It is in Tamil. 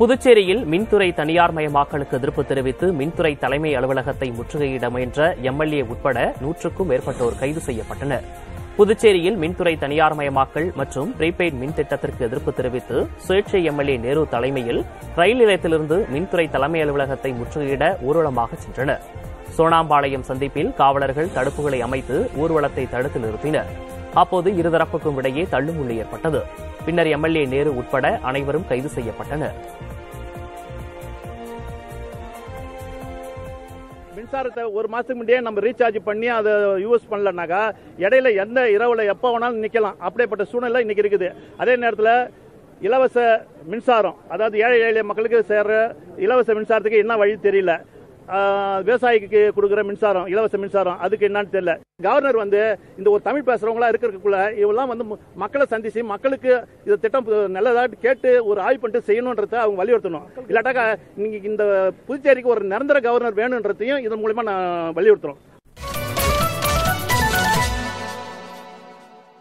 புதுச்சேரியில் மின்துறை தனியார் மயமாக்கலுக்கு எதிர்ப்பு தெரிவித்து மின்துறை தலைமை அலுவலகத்தை முற்றுகையிட முயன்ற எம்எல்ஏ உட்பட நூற்றுக்கும் மேற்பட்டோர் கைது செய்யப்பட்டனர். புதுச்சேரியில் மின்துறை தனியார் மயமாக்கல் மற்றும் ப்ரீபெய்ட் மின் திட்டத்திற்கு எதிர்ப்பு தெரிவித்து சுயேட்சை எம்எல்ஏ நேரு தலைமையில் ரயில் நிலையத்திலிருந்து மின்துறை தலைமை அலுவலகத்தை முற்றுகையிட ஊர்வலமாக சென்றனர். சோனாம்பாளையம் சந்திப்பில் காவலர்கள் தடுப்புகளை அமைத்து ஊர்வலத்தை தடுத்து நிறுத்தினர். அப்போது இருதரப்புக்கும் இடையே தள்ளுமுள்ளு ஏற்பட்டது. பின்னர் எம்எல்ஏ நேரு உட்பட அனைவரும் கைது செய்யப்பட்டனர். மின்சாரத்தை ஒரு மாசத்துக்கு முன்னாடியே நம்ம ரீசார்ஜ் பண்ணி அதை யூஸ் பண்ணலனாக்கா இடையில எந்த இரவுல எப்போ வேணாலும் நிக்கலாம். அப்படிப்பட்ட சூழ்நிலை இன்னைக்கு இருக்குது. அதே நேரத்தில் இலவச மின்சாரம் அதாவது ஏழை ஏழை மக்களுக்கு சேர்ற இலவச மின்சாரத்துக்கு என்ன வழி தெரியல. விவசாயிக்கு கொடுக்குற மின்சாரம் இலவச மின்சாரம் அதுக்கு என்னன்னு தெரியல. கவர்னர் வந்து இந்த ஒரு தமிழ் பேசுறவங்களா இருக்கிறதுக்குள்ள இவெல்லாம் வந்து மக்களை சந்திச்சு மக்களுக்கு இந்த திட்டம் நல்லதா கேட்டு ஒரு ஆய்வு பண்ணிட்டு செய்யணுன்றத அவங்க வலியுறுத்தணும். இல்லாட்டாக்கா நீங்க இந்த புதுச்சேரிக்கு ஒரு நிரந்தர கவர்னர் வேணுன்றதையும் இதன் மூலமா நான் வலியுறுத்துறோம்